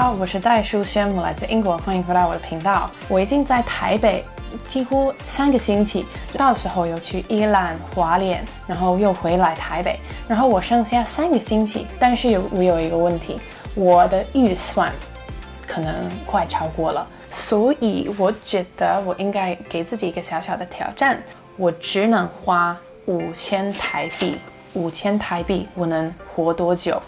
好，我是戴淑轩，我来自英国，欢迎回到我的频道。我已经在台北几乎三个星期，到时候又去伊兰华联，然后又回来台北，然后我剩下三个星期，但是有我有一个问题，我的预算可能快超过了，所以我觉得我应该给自己一个小小的挑战，我只能花五千台币，五千台币我能活多久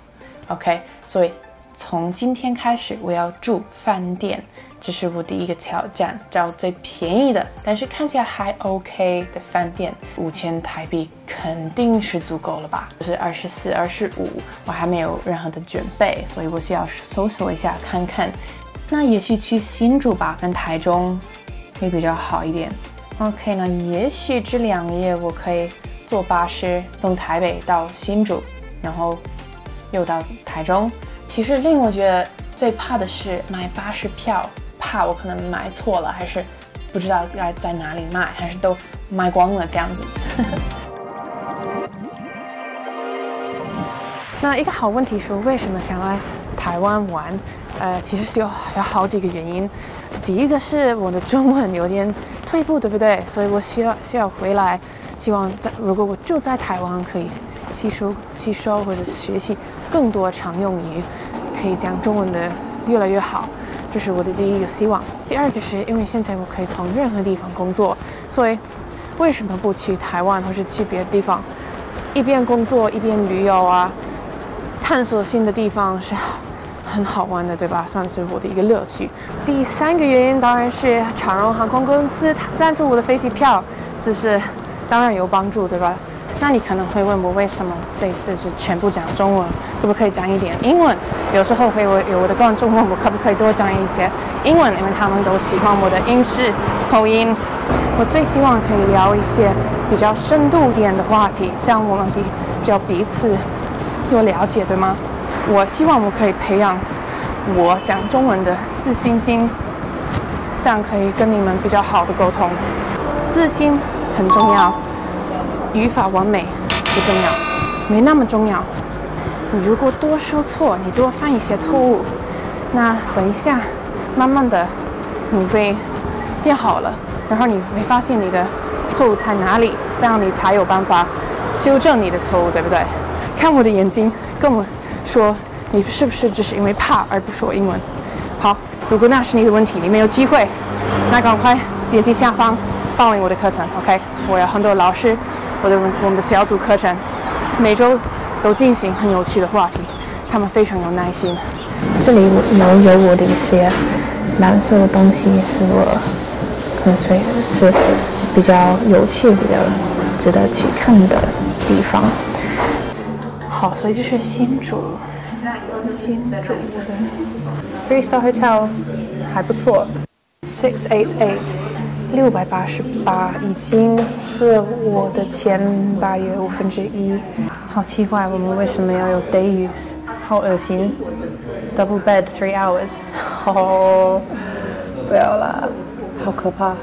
？OK，所以。从今天开始，我要住饭店，这是我第一个挑战，找最便宜的，但是看起来还 OK 的饭店，五千台币肯定是足够了吧？就是二十四、二十五，我还没有任何的准备，所以我需要搜索一下看看。那也许去新竹吧，跟台中会比较好一点。OK，那也许这两夜我可以坐巴士从台北到新竹，然后又到台中。其实令我觉得最怕的是买巴士票，怕我可能买错了，还是不知道该在哪里卖，还是都卖光了这样子。那一个好问题是，为什么想来台湾玩？呃，其实是有有好几个原因。第一个是我的中文有点退步，对不对？所以我需要需要回来，希望在如果我就在台湾可以吸收吸收或者学习更多常用于。可以讲中文的越来越好，这是我的第一个希望。第二个是因为现在我可以从任何地方工作，所以为什么不去台湾或是去别的地方，一边工作一边旅游啊？探索新的地方是很好玩的，对吧？算是我的一个乐趣。第三个原因当然是长荣航空公司赞助我的飞机票，这是当然有帮助，对吧？那你可能会问我，为什么这一次是全部讲中文，可不可以讲一点英文？有时候会我有我的观众问我，可不可以多讲一些英文，因为他们都喜欢我的英式口音。我最希望可以聊一些比较深度点的话题，这样我们比较彼此多了解，对吗？我希望我可以培养我讲中文的自信心，这样可以跟你们比较好的沟通。自信很重要。语法完美不重要，没那么重要。你如果多说错，你多犯一些错误，那等一下，慢慢的你会变好了，然后你会发现你的错误在哪里，这样你才有办法修正你的错误，对不对？看我的眼睛，跟我说，你是不是只是因为怕而不说英文？好，如果那是你的问题，你没有机会，那赶快点击下方报名我的课程，OK？我有很多老师。我的我们的小组课程每周都进行很有趣的话题，他们非常有耐心。这里有有我的一些蓝色的东西，是我可能觉得是比较有趣、比较值得去看的地方。好，所以这是新竹，新竹的 Three Star Hotel 还不错，Six Eight Eight。六百八十八已经是我的钱大约五分之一，好奇怪，我们为什么要有 day use？好恶心，double bed three hours，哦，不要啦，好可怕。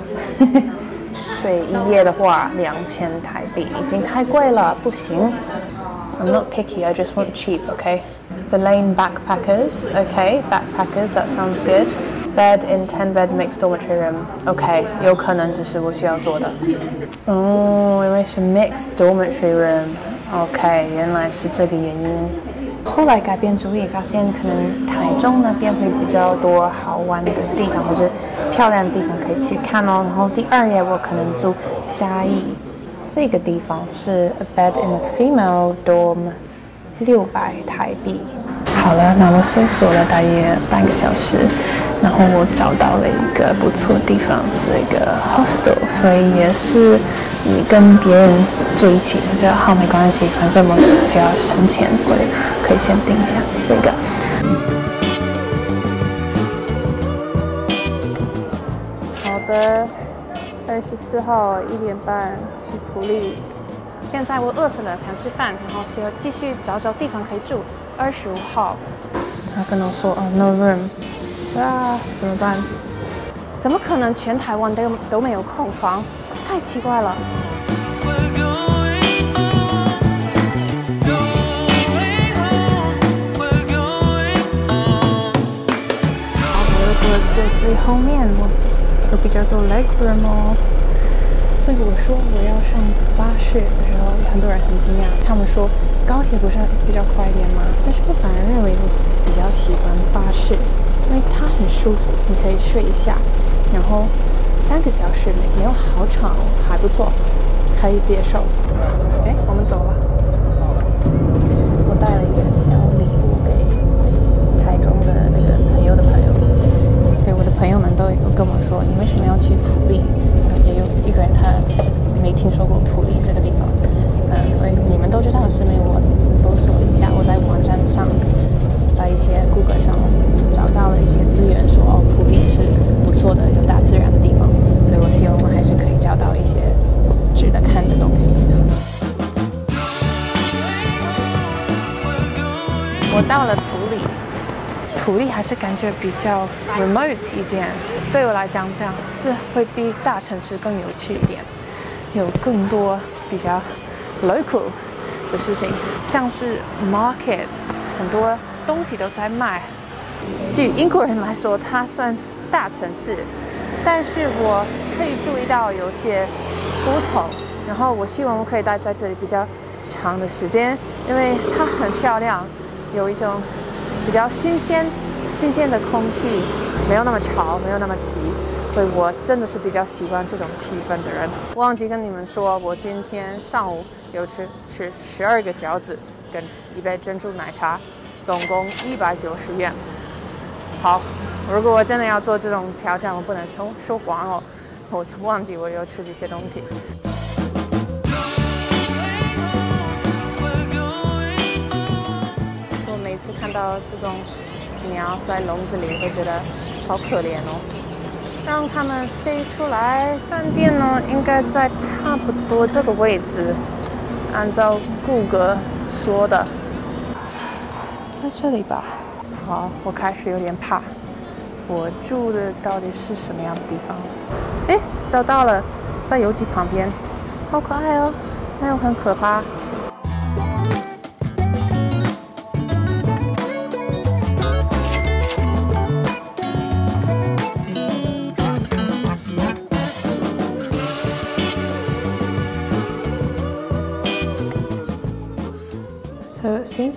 睡一夜的话两千台币已经太贵了，不行。I'm not picky, I just want cheap, okay? The Lane Backpackers, okay? Backpackers, that sounds good. Bed in ten bed mixed dormitory room. OK，有可能只是我需要做的。哦，因为是 mixed dormitory room。OK，原来是这个原因。后来改变主意，发现可能台中那边会比较多好玩的地方，或者漂亮的地方可以去看哦。然后第二页我可能住嘉义，这个地方是 a bed in a female dorm，六百台币。好了，那我搜索了大约半个小时，然后我找到了一个不错的地方，是一个 hostel，所以也是你跟别人住一起，我觉得好没关系，反正我们需要省钱，所以可以先定一下这个。好的，二十四号一点半去普利。现在我饿死了，想吃饭，然后需要继续找找地方可以住。二十五号，他跟我说哦，no room，那怎么办？怎么可能全台湾都都没有空房？太奇怪了。我在最后面，我有比较多 leg room 哦。所以我说我要上巴士的时候，很多人很惊讶，他们说高铁不是比较快一点吗？但是我反而认为我比较喜欢巴士，因为它很舒服，你可以睡一下，然后三个小时没有好吵，还不错，可以接受。哎，我们走了。我带了一个小礼物给台中的那个朋友的朋友，对我的朋友们都有跟我说，你为什么要去普利？一个人他是没听说过普利这个地方，嗯，所以你们都知道是因为我搜索一下，我在网站上，在一些 Google 上找到了一些资源，说哦普利是不错的有大自然的地方，所以我希望我还是可以找到一些值得看的东西。我到了普里，普里还是感觉比较 remote 一点。对我来讲，这样这会比大城市更有趣一点，有更多比较 local 的事情，像是 markets，很多东西都在卖。据英国人来说，它算大城市，但是我可以注意到有些不同。然后我希望我可以待在这里比较长的时间，因为它很漂亮。有一种比较新鲜、新鲜的空气，没有那么潮，没有那么急，所以我真的是比较喜欢这种气氛的人。忘记跟你们说，我今天上午有吃吃十二个饺子跟一杯珍珠奶茶，总共一百九十元。好，如果我真的要做这种挑战，我不能说说谎哦，我忘记我有吃这些东西。我每次看到这种鸟在笼子里，会觉得好可怜哦。让它们飞出来。饭店呢，应该在差不多这个位置，按照顾哥说的，在这里吧。好，我开始有点怕。我住的到底是什么样的地方？哎，找到了，在邮局旁边，好可爱哦，没有很可怕。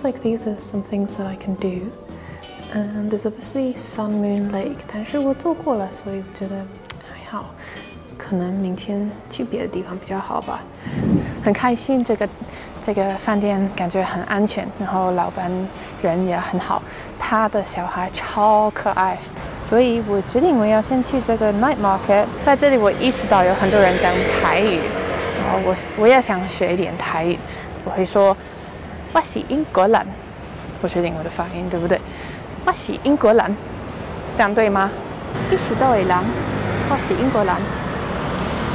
Like these are some things that I can do. And there's obviously Sun Moon Lake，但是我做过了，所以我觉得还好。可能明天去别的地方比较好吧。很开心，这个这个饭店感觉很安全，然后老板人也很好，他的小孩超可爱，所以我决定我要先去这个 night market。在这里我意识到有很多人讲台语，然后我我也想学一点台语，我会说。我是英国人，不确定我的发音对不对。我是英国人，这样对吗？一起都会人，我是英国人，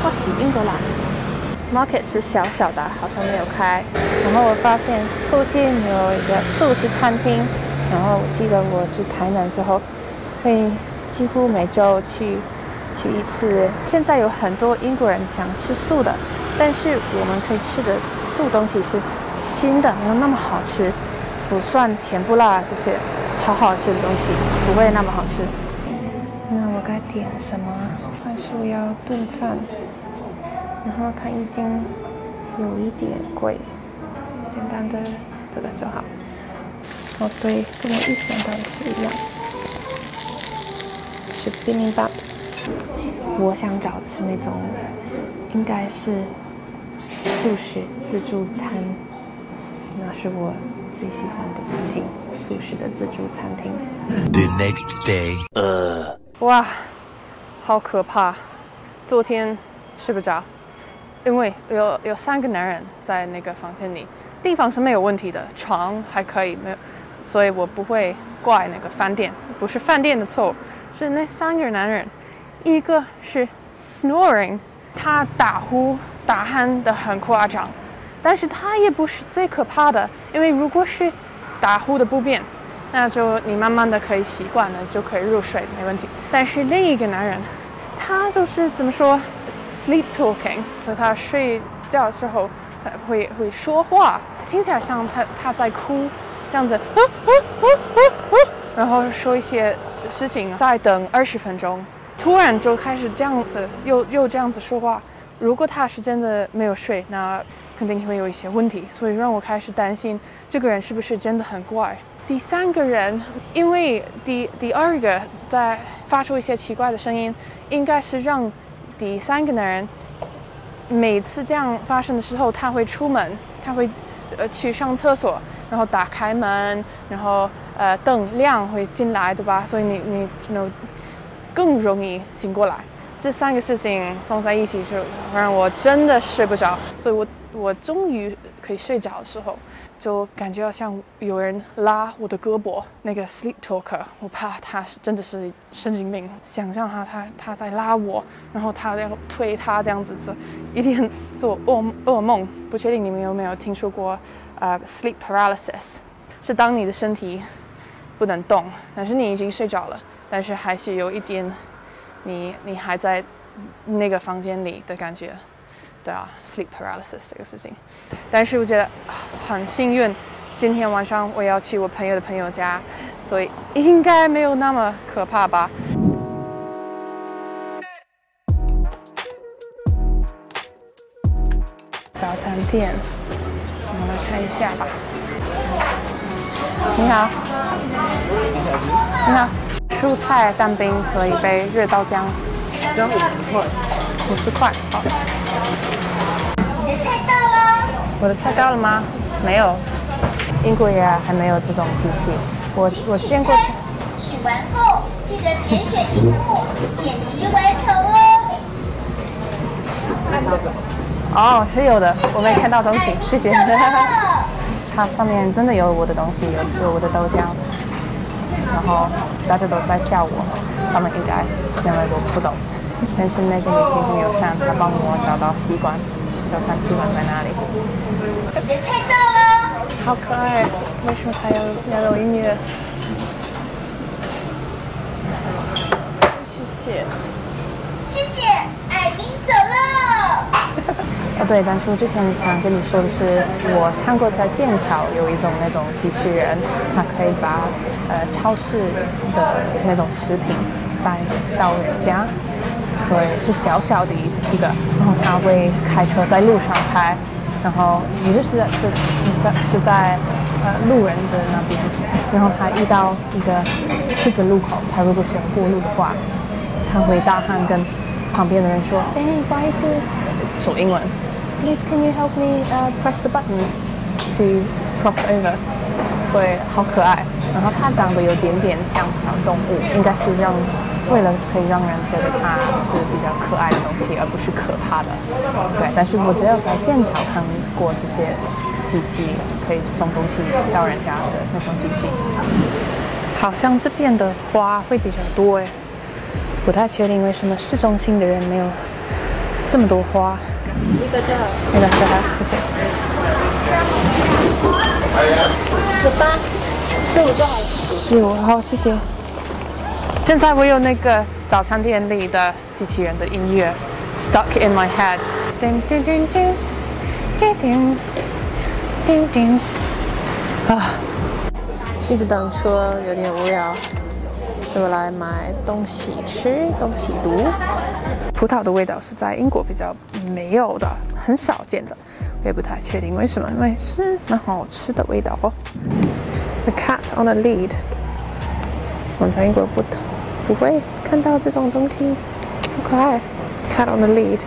我是英国人。Market 是小小的，好像没有开。然后我发现附近有一个素食餐厅。然后我记得我去台南时候，会几乎每周去去一次。现在有很多英国人想吃素的，但是我们可以吃的素东西是。新的没有那么好吃，不算甜不辣这些好好吃的东西不会那么好吃。那我该点什么？快速要炖饭？然后它已经有一点贵，简单的这个就好。哦对，跟我预想到的是一样，是冰明吧？我想找的是那种，应该是素食自助餐。那是我最喜欢的餐厅，素食的自助餐厅。The next day，呃，哇，好可怕！昨天睡不着，因为有有三个男人在那个房间里，地方是没有问题的，床还可以，没有，所以我不会怪那个饭店，不是饭店的错，是那三个男人，一个是 snoring，他打呼打鼾的很夸张。但是它也不是最可怕的，因为如果是打呼的不便，那就你慢慢的可以习惯了，就可以入睡，没问题。但是另一个男人，他就是怎么说，sleep talking，和他睡觉的时候，他会会说话，听起来像他他在哭，这样子，然后说一些事情，再等二十分钟，突然就开始这样子，又又这样子说话。如果他是真的没有睡，那肯定会有一些问题，所以让我开始担心这个人是不是真的很怪。第三个人，因为第第二个在发出一些奇怪的声音，应该是让第三个男人每次这样发生的时候，他会出门，他会呃去上厕所，然后打开门，然后呃灯亮会进来，对吧？所以你你能更容易醒过来。这三个事情放在一起，就让我真的睡不着。所以我我终于可以睡着的时候，就感觉好像有人拉我的胳膊。那个 sleep talker，我怕他是真的是神经病。想象他他他在拉我，然后他要推他这样子，就一定做噩噩梦。不确定你们有没有听说过，呃，sleep paralysis，是当你的身体不能动，但是你已经睡着了，但是还是有一点。你你还在那个房间里的感觉，对啊，sleep paralysis 这个事情。但是我觉得很幸运，今天晚上我要去我朋友的朋友家，所以应该没有那么可怕吧。早餐店，我们来看一下吧。你好，你好。蔬菜蛋饼和一杯热豆浆，这样五十块。五十块，好。我的菜到了吗？没有。英国也还没有这种机器。我我见过。取完后记得填选一幕，点击完成哦。哦，是有的，我没看到东西，谢谢。它上面真的有我的东西，有有我的豆浆。然后大家都在笑我，他们应该认为我不懂。但是那个女性很友善，她帮我找到吸管，要看吸管在哪里。菜到了，好可爱！为什么还有要有音乐？谢谢。谢谢，艾琳走了。哦对，当初之前想跟你说的是，我看过在剑桥有一种那种机器人，它可以把呃超市的那种食品带到家，所以是小小的一个，然后他会开车在路上开，然后其实是是是是在呃路人的那边，然后他遇到一个十字路口，他如果想过路的话，他会大喊跟旁边的人说：“哎，不好意思，说英文。” Please, can you help me uh press the button to cross over？所以好可爱。然后它长得有点点像小动物，应该是让为了可以让人觉得它是比较可爱的东西，而不是可怕的。对，但是我只有在剑桥看过这些机器可以送东西到人家的那种机器。好像这边的花会比较多哎，不太确定为什么市中心的人没有这么多花。一个就好，一个就好，谢谢。十八，十五就好了。十五，好，谢谢。现在我有那个早餐店里的机器人的音乐，stuck in my head。叮叮叮叮，叮叮叮叮。啊，一直等车有点无聊。所以我来买东西吃，东西读。葡萄的味道是在英国比较没有的，很少见的，我也不太确定为什么，因为是蛮好吃的味道哦。The cat on a lead，我们在英国不同不会看到这种东西，好可爱。Cat on a lead。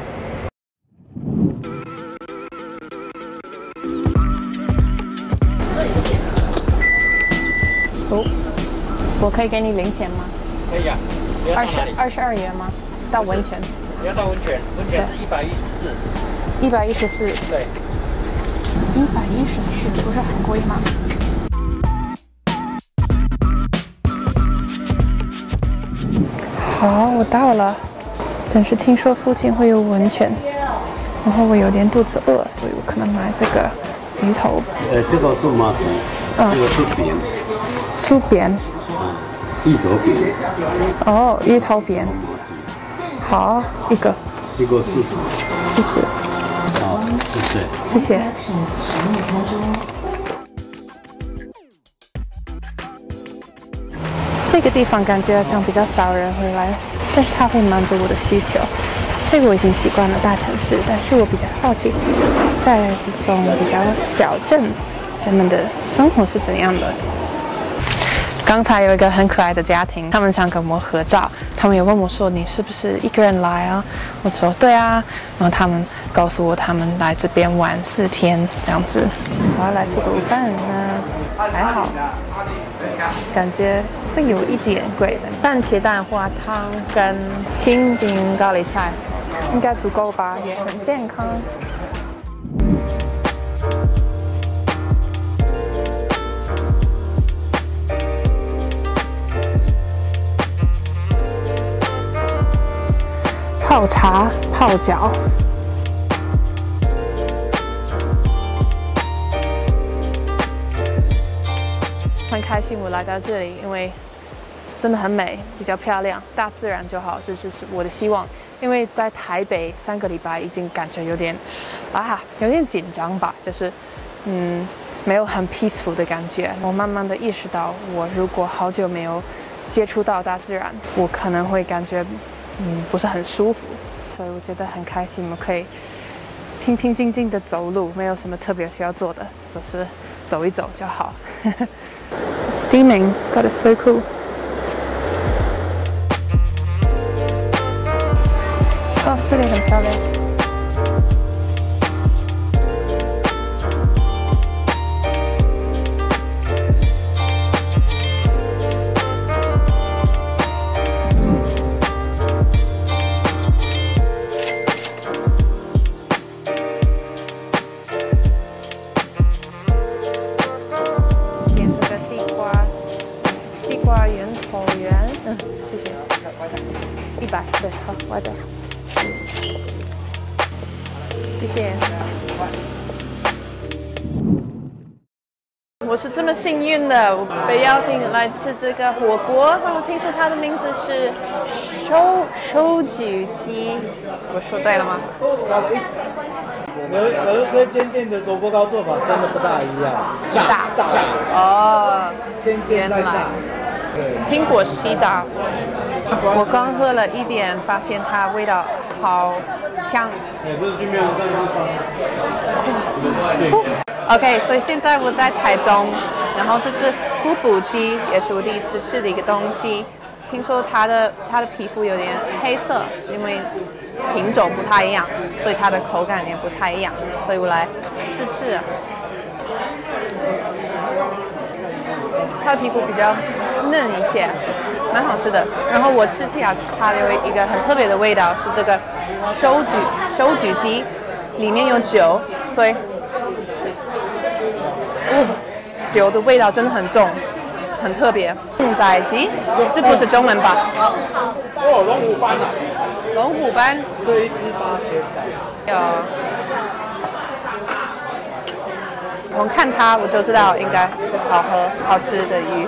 哦。我可以给你零钱吗？可以啊。二十二十二元吗？到温泉。要到温泉，温泉是一百一十四。一百一十四。对。一百一十四不是很贵吗？好，我到了。但是听说附近会有温泉，然后我有点肚子饿，所以我可能买这个鱼头。呃，这个是马蹄，这个是扁。酥扁。芋头扁。哦，芋头扁。好，一个。一个四十。谢谢。好，谢谢。谢谢。这个地方感觉好像比较少人会来。但是它会满足我的需求。这个我已经习惯了大城市，但是我比较好奇，在这种比较小镇，人们的生活是怎样的。刚才有一个很可爱的家庭，他们想跟我合照，他们也问我说：“你是不是一个人来啊？”我说：“对啊。”然后他们告诉我，他们来这边玩四天这样子。我要来吃个午饭，那还好，感觉会有一点贵的。番茄蛋花汤跟青筋高丽菜应该足够吧，也很健康。泡茶、泡脚，很开心我来到这里，因为真的很美，比较漂亮，大自然就好，这就是我的希望。因为在台北三个礼拜，已经感觉有点啊，有点紧张吧，就是嗯，没有很 peaceful 的感觉。我慢慢的意识到，我如果好久没有接触到大自然，我可能会感觉。嗯，不是很舒服，所以我觉得很开心，我可以平平静静的走路，没有什么特别需要做的，就是走一走就好。Steaming, that is so cool. 这里很漂亮。这个火锅。我听说它的名字是收收举鸡，我说对了吗？有有一间店的萝卜糕做法真的不大一样，炸炸哦，先煎再炸。对，苹果西打。我刚喝了一点，发现它味道好强。也是去面站上 OK，所以现在我在台中，然后这是呼补鸡，也是我第一次吃的一个东西。听说它的它的皮肤有点黑色，是因为品种不太一样，所以它的口感也不太一样。所以我来试吃，它的皮肤比较嫩一些，蛮好吃的。然后我吃起来它有一个很特别的味道，是这个手举手举鸡，里面有酒，所以。酒的味道真的很重，很特别。凤仔鸡，这不是中文吧？哦，龙虎斑啊！龙虎斑。这一只八千。有。从看它我就知道应该是好喝、好吃的鱼。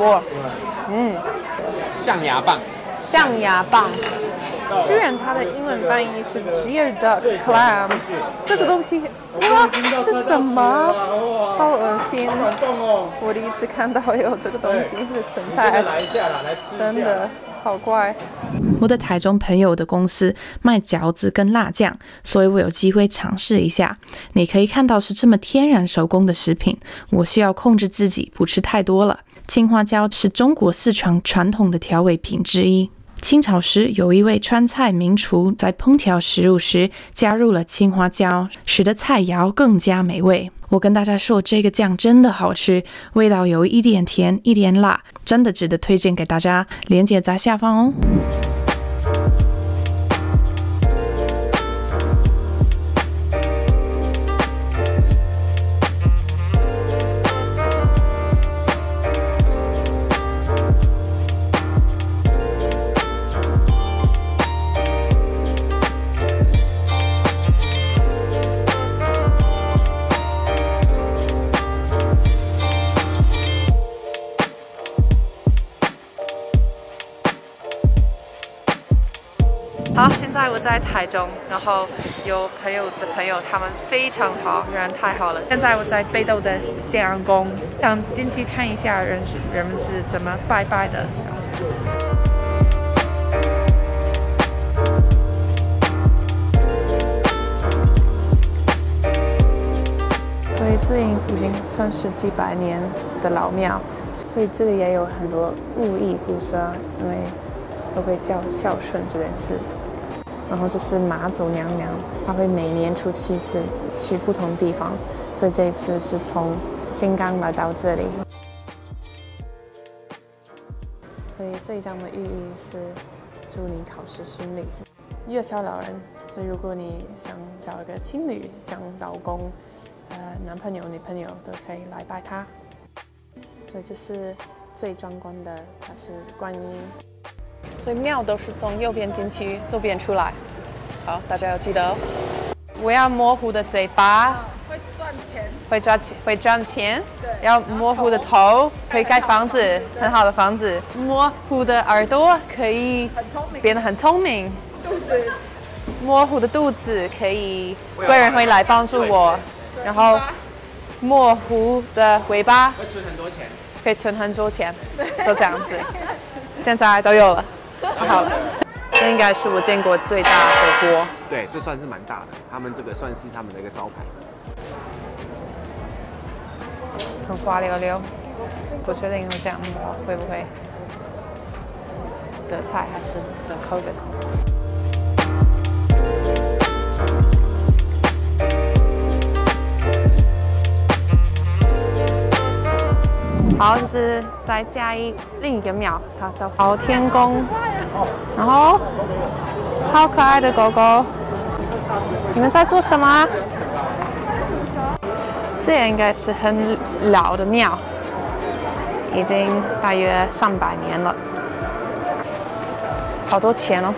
哇，嗯，象牙棒。象牙棒。居然它的英文翻译是 Deer Duck Clam，这个东西哇是什么？好恶心！我第一次看到有这个东西的存在，真的好怪。我的台中朋友的公司卖饺子跟辣酱，所以我有机会尝试一下。你可以看到是这么天然手工的食品，我需要控制自己不吃太多了。青花椒是中国四川传统的调味品之一。清朝时，有一位川菜名厨在烹调食物时加入了青花椒，使得菜肴更加美味。我跟大家说，这个酱真的好吃，味道有一点甜，一点辣，真的值得推荐给大家。链接在下方哦。在台中，然后有朋友的朋友，他们非常好，人太好了。现在我在北斗的电工，想进去看一下人是人们是怎么拜拜的这样子。所以这里已经算是几百年的老庙，所以这里也有很多物意故事啊，因为都被叫孝顺这件事。然后这是妈祖娘娘，她会每年出七次去不同地方，所以这一次是从新港来到这里。所以这一张的寓意是祝你考试顺利。月销老人，所以如果你想找一个情侣，想老公、呃男朋友、女朋友，都可以来拜他。所以这是最壮观的，它是观音。所以庙都是从右边进去，左边出来。好，大家要记得哦。我要模糊的嘴巴，会赚钱，会赚钱，会赚钱。对要模糊的头，可以盖房子，很好的房子。模糊的耳朵可以变得很聪明。肚子模糊的肚子可以贵人会来帮助我，然后模糊的尾巴会存很多钱。可以存很多钱，就这样子。现在都有了，好了，这应该是我见过最大的锅。对，这算是蛮大的，他们这个算是他们的一个招牌。很滑溜溜，不确定这样磨会不会得菜还是得 COVID。好，就是再加一另一个庙，它叫朝天宫。然后，好可爱的狗狗，你们在做什么？这也应该是很老的庙，已经大约上百年了，好多钱哦。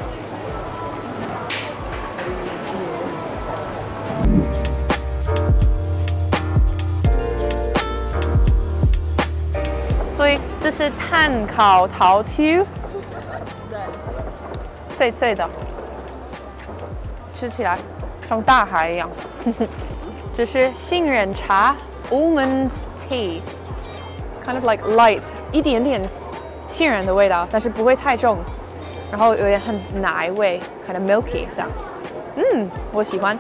这是碳烤桃 Q，脆脆的，吃起来像大海一样。这是杏仁茶 （almond tea），it's kind of like light，一点点杏仁的味道，但是不会太重，然后有点很奶味，kind of milky 这样。嗯，我喜欢。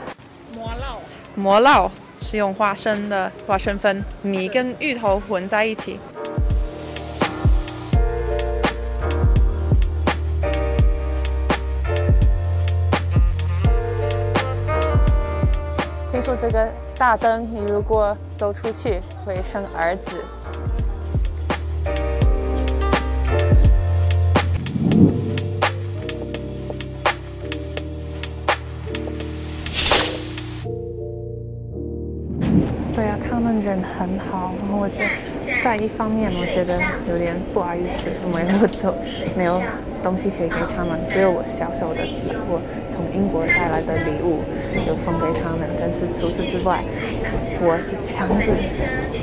磨烙，磨烙是用花生的花生粉、米跟芋头混在一起。这个大灯，你如果走出去会生儿子。对啊，他们人很好，然后我是在一方面我觉得有点不好意思，因为我走没有东西可以给他们，只有我小时候的我从英国带来的礼物有送给他们，但是除此之外，我是强制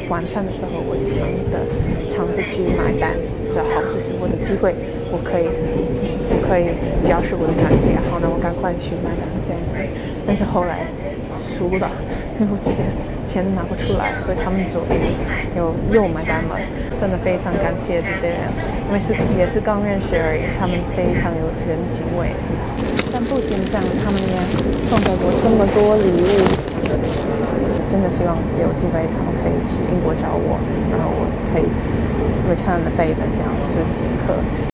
晚餐的时候我强的尝试去买单，就好，这是我的机会，我可以我可以表示我的感谢，好，那我赶快去买单这样子，但是后来输了，因为我钱钱拿不出来，所以他们就又又买单了，真的非常感谢这些人，因为是也是刚认识而已，他们非常有人情味。但不仅这样，他们也送给我这么多礼物，真的希望有机会他们可以去英国找我，然后我可以 return the favor，这样就是请客。